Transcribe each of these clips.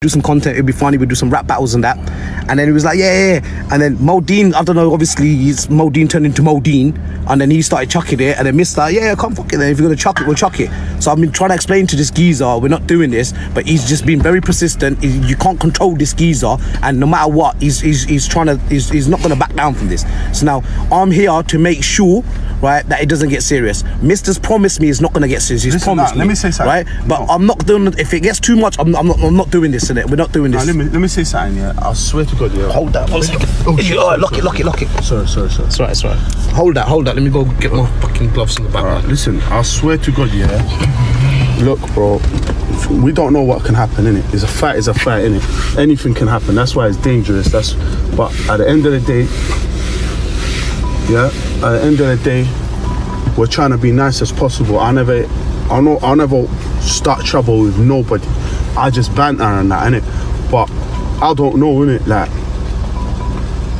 do some content, it'd be funny, we'd do some rap battles and that. And then he was like, yeah, yeah. And then Modine, I don't know, obviously he's Modine turned into Modine. And then he started chucking it. And then Mr. Yeah, yeah, come fuck it then. If you're gonna chuck it, we'll chuck it. So I've been trying to explain to this geezer, we're not doing this, but he's just been very persistent. You can't control this geezer, and no matter what, he's he's, he's trying to he's, he's not gonna back down from this. So now I'm here to make sure, right, that it doesn't get serious. Mister's promised me it's not gonna get serious. He's Listen, promised nah, let me say something. Right? But No. I'm not doing if it gets too much, I'm, I'm not I'm not doing this in it. We're not doing this. let me let me say something. Yeah, I swear to God. Yeah. Hold that one second. Oh, Yeah, shit, all right, sorry, lock it, lock it, lock it. Sorry, sorry, sorry. It's right, it's right. Hold that, hold that. Let me go get my fucking gloves in the back. Alright, listen, I swear to God, yeah. Look, bro, we don't know what can happen in it. It's a fight, it's a fight in it. Anything can happen. That's why it's dangerous. That's but at the end of the day, yeah, at the end of the day, we're trying to be nice as possible. I never I know I'll never start trouble with nobody. I just banter and that, innit? But I don't know, innit? Like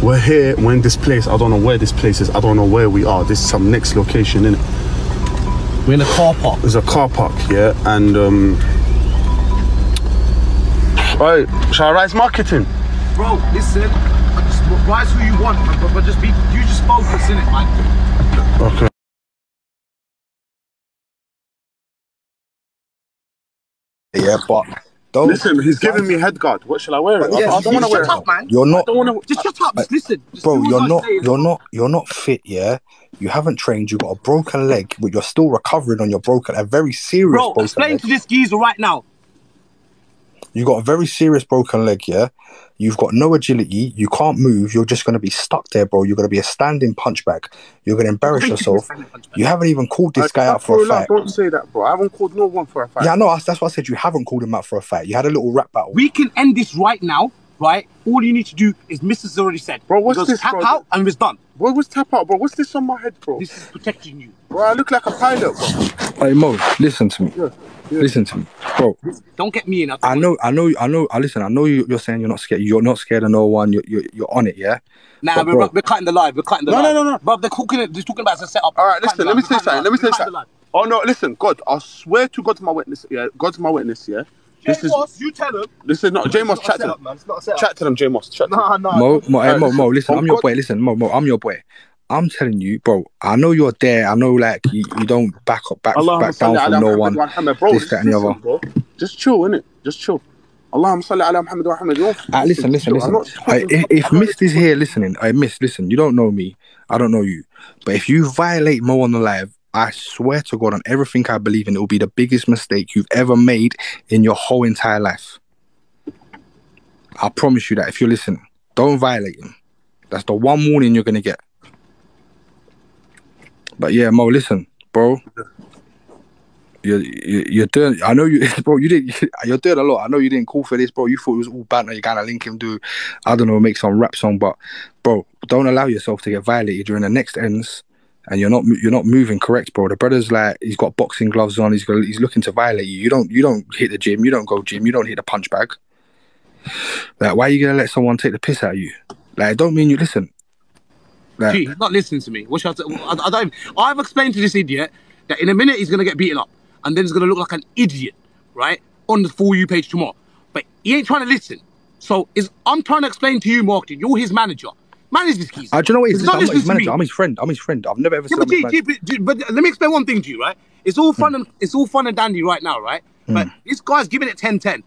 we're here, we're in this place. I don't know where this place is. I don't know where we are. This is some next location, innit? We're in a car park. There's a car park, yeah, and um. Right, shall I rise marketing? Bro, listen. Just rise who you want, man, but, but just be. You just focus in it, man. Okay. Yeah, but don't. Listen, he's giving me head guard. What shall I wear? It? I, Yeah, I don't want to wear shut it. up, man. You're not, I don't want to. Just shut up. Just listen. Just bro. You're not. You're not. You're not fit. Yeah, you haven't trained. You got a broken leg, but you're still recovering on your broken. A very serious Bro, broken explain leg. to this geezer right now. You got a very serious broken leg. Yeah, you've got no agility. You can't move. You're just gonna be stuck there, bro. You're gonna be a standing punch bag. You're embarrass Thank you for yourself. saying that, punch, man. You haven't even called this guy out for a fight. Don't say that, bro. I haven't called no one for a fight. Yeah, I know. that's- That's why I said you haven't called him out for a fight. You had a little rap battle. We can end this right now, right? All you need to do is Mrs. already said. Bro, what's He goes, this, Tap bro? out and it's done. Bro, what's tap out, bro? What's this on my head, bro? This is protecting you. Bro, I look like a pilot, bro. Hey Mo, listen to me. Yeah, yeah. Listen to me, bro. Don't get me in. I know, I know, I know. I listen. I know you, you're saying you're not scared. You're not scared of no one. You're, you're, you're on it, yeah. Nah, But we're, bro- we're cutting the live. We're cutting the No, live. no, no, no. no. Bro, they're cooking it. They're talking about it as a setup. All right, We're cutting listen. Let me say something. Let me say We're something. Oh no, listen, God, I swear to God's my witness. Yeah, God's my witness. Yeah. This is live. you tell them. this is not J Moss. Chat to them. man. It's not a setup. Chat to them, J Moss. Chat to. Nah, nah. Mo, Mo, hey, Mo, Mo, listen. listen. I'm your boy. Listen, Mo, Mo, I'm your boy. I'm telling you, bro. I know you're there. I know, like you, you don't back up, back, Allahumma back down salli from no one. Bro, this, that, and the other. bro. Just chill, innit? Just chill. Allahumma salli ala Muhammad wa Muhammad. Don't- Ah, listen, listen, listen. not- I, if if Mist is here listening, I Mist, listen. You don't know me. I don't know you. But if you violate Mo on the live, I swear to God on everything I believe in, it will be the biggest mistake you've ever made in your whole entire life. I promise you that. If you're listening, don't violate him. That's the one warning you're gonna get. But yeah, Mo, listen, bro. You're, you're you're doing. I know you, bro. You did. You're doing a lot. I know you didn't call for this, bro. You thought it was all banter. You kind of link him do, I don't know, make some rap song. But, bro, don't allow yourself to get violated during the next ends, and you're not you're not moving correct, bro. The brother's like he's got boxing gloves on. He's got he's looking to violate you. You don't you don't hit the gym. You don't go gym. You don't hit the punch bag. Like, why are you gonna let someone take the piss out of you? Like, it don't mean you listen. Like, Gee, not listening to me. What should I, say? I, I don't. I've explained to this idiot that in a minute he's gonna get beaten up, and then he's gonna look like an idiot, right, on the for you page tomorrow. But he ain't trying to listen. So is I'm trying to explain to you, marketing. You're his manager. Manage this keys. uh, do you know what? it is? He's Listen, I'm not his listening to me. manager. I'm his friend. I'm his friend. I've never ever Yeah, said but, G. G, but, G, but let me explain one thing to you, right? It's all fun and it's all fun and dandy right now, right? But this guy's giving it 10-10.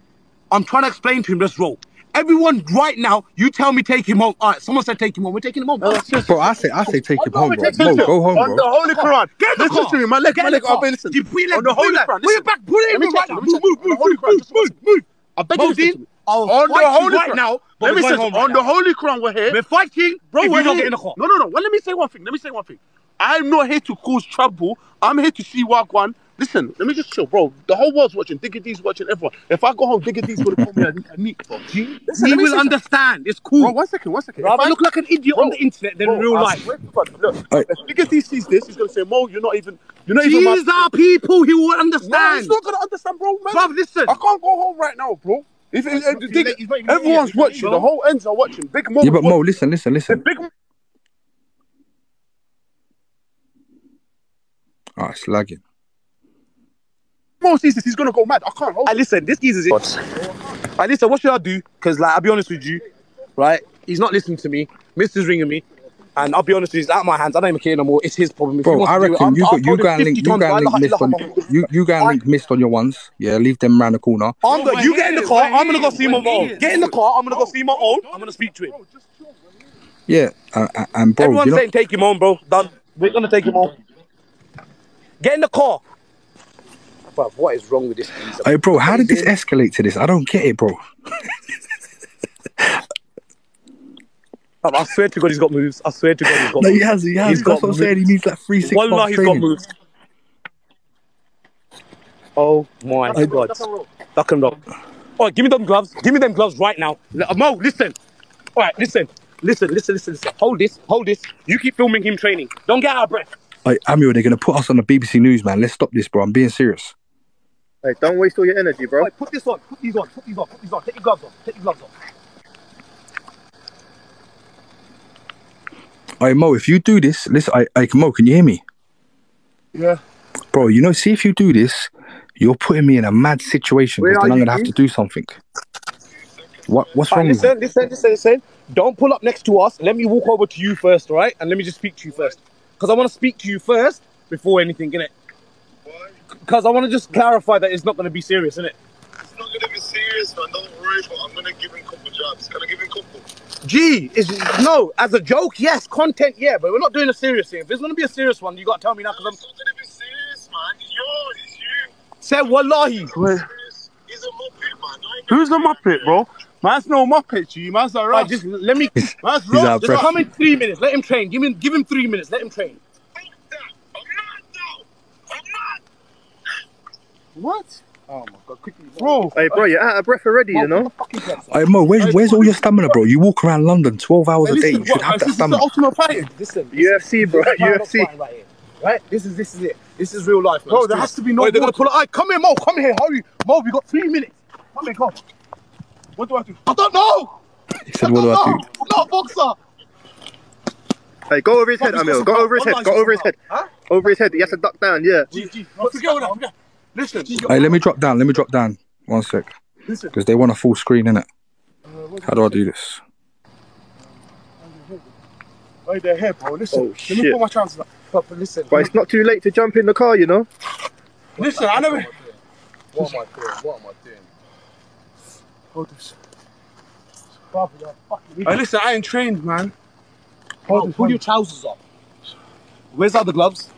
I'm trying to explain to him this role. Everyone right now, you tell me take him home. All right, someone said take him home. We're taking him home. No, seriously. Bro, I say I say take him home, wait, bro. listen, Mo, listen. go home, bro. On the Holy Quran. Get in the listen car. to me, my leg, Get my leg. the car. Oh, listen. You put On the Holy leg. Quran. Put your listen. back, put it in right now. let me check. Move, move, move, move, move, move. I beg you listen to Modine, me. I'll On the fight you Holy right now. But Let me we're going listen. home On right the now. Holy Quran, we're here. We're fighting, Bro, if we're you don't here. get in the car. No, no, no. Well, let me say one thing. Let me say one thing. I'm not here to cause trouble. I'm here to see Wagwan. Listen, let me just chill, bro. The whole world's watching. Digga D's watching everyone. If I go home, Digga D's gonna call me a, a neat, bro. Listen, He will understand. It's cool. Bro, one second, one second. If Rather I- look like an idiot Bro, on the internet than bro, in real I life. swear to God, Look, Hey. if Digga D sees this, he's gonna say, Mo, you're not even, you're not even. These are people he will understand. No, understand. he's not gonna understand, bro. Man. Bruv, listen. I can't go home right now, bro. If, if, if, not- Digga- he's not- he's not even everyone's here, watching. bro. The whole ends are watching. Big Mo. Yeah, is but Mo, watching. listen, listen, The listen. big Ah, it's lagging. Mo sees this, he's gonna go mad. I can't hold I listen, this geezer's it. I listen, what should I do? Because, like, I'll be honest with you, right? He's not listening to me. Mister's ringing me. And I'll be honest with you, it's out of my hands. I don't even care no more. It's his problem. If Bro, I to do it, reckon I'm- you I'll got you told him go and 50 link you times, go and but I link mist on like- you you go and link mist on your ones. Yeah, leave them round the corner. I'm go- you get in the car. I'm gonna go see him on my We're own. here. Get in the car. I'm gonna go see him on my own. I'm gonna speak to him. Yeah, uh, uh, and bro, Everyone's you know, saying take him on, bro. Done. We're gonna take him on. Get in the car. Bruv, what is wrong with this geezer? hey, bro, how did this escalate to this? I don't get it, bro. Bruv, I swear to God, he's got moves. I swear to God, he's got No, he has, he has. He's That's got what I'm saying. He moves. needs like three, six Wallah, months he's got moves. Oh my God. Duck and roll. All right, give me them gloves. Give me them gloves right now. Mo, listen. All right, listen. Listen, listen, listen, listen. Hold this, hold this. You keep filming him training. Don't get out of breath. Like, Amir, they're gonna put us on the BBC News, man. Let's stop this, bro. I'm being serious. Hey, don't waste all your energy, bro. All right, put this on. Put these on. Put these on. Put these on. Take your gloves off. Take your gloves off. Hey, Mo, if you do this, listen, I, I, Mo, can you hear me? Yeah. Bro, you know, see if you do this, you're putting me in a mad situation because then I'm gonna have to do something. What what's wrong right, with listen, listen, listen, listen. Don't pull up next to us. Let me walk over to you first, right? And let me just speak to you first. Because I want to speak to you first before anything, innit? Why? Because I want to just clarify that it's not going to be serious, innit? It's not gonna be serious, man. Don't worry, but I'm gonna give him a couple jobs. Gonna give him a couple. Gee, is no, as a joke, yes, content, yeah, but we're not doing a serious thing. If there's going to be a serious one, you got to tell me now because It's not gonna be serious, man. It's yours. It's you. I'm wallahi. Wait. Serious. He's a muppet, man. Who's the Muppet, bro? Man's no Muppet, G. Man's a All right, just let me. Man's He's Russ. out of Just breath. come in three minutes. Let him train. Give him, give him three minutes. Let him train. I'm not, though. I'm not. What? Oh my god, quickly, Bro. Hey, bro, you're out of breath already, you know? Hey, Mo, where's where's all your stamina, bro? You walk around London 12 hours a day. You should what, have that this is the stamina. ultimate fighting. Listen, UFC, bro. This UFC. Right, here, right? This is this is it. This is real life, man. Bro, there has to be no Wait, they're gonna book. pull it. Alright, come here, Mo. Come here. Hurry, Mo. We got three minutes. Come here, come. What do I do? I don't know. He said, what do I do? I'm not a boxer. Hey, go over his head, He's Amil. Go over his head. Go over his head. Over his head. He has to duck down, yeah. G, G. Forget all that. Forget. Listen, Hey, let me drop down. Let me drop down. One sec. Listen. Because they want a full screen, innit? Uh, How do I do this? Hey, they're here, bro. Listen. Oh, Let me put my chances up. But, but listen, But it's not too late to jump in the car, you know? Listen, I never. what am I doing? What am I doing? Hold this. Brother, you're fucking Hey, listen, I ain't trained, man. Hold pull your trousers up. Where's the other gloves?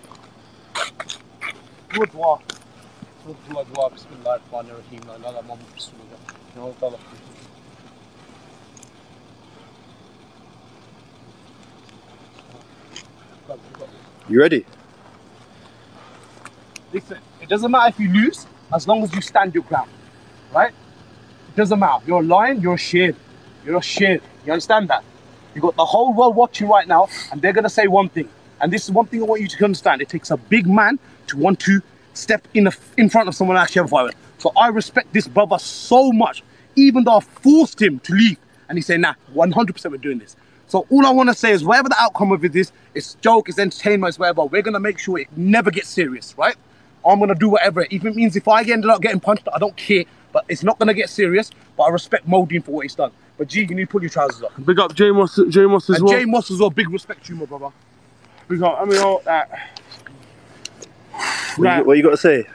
Dua dua. Dua. Bismillahirrahmanirrahim. La ilaha illallah, Bismillah. Allah. You ready? Listen, it doesn't matter if you lose as long as you stand your ground. Right? It doesn't matter. You're a lion, you're a shed. You're a shed. You understand that? You got the whole world watching right now, and they're gonna say one thing. And this is one thing I want you to understand. It takes a big man to want to step in, the, in front of someone actually have a fight with. So I respect this brother so much, even though I forced him to leave. And he said, nah, 100% we're doing this. So all I want to say is whatever the outcome of it is, it's joke, it's entertainment, it's whatever, we're going to make sure it never gets serious, right? I'm going to do whatever. Even it means if I ended up getting punched, I don't care. But it's not going to get serious. But I respect Modine for what he's done. But G, you need to pull your trousers up. Big up J Moss, J Moss as And well. Jay Moss as well, big respect to you, my brother. Big up. I mean, all that. What, you, Right. what you got to say?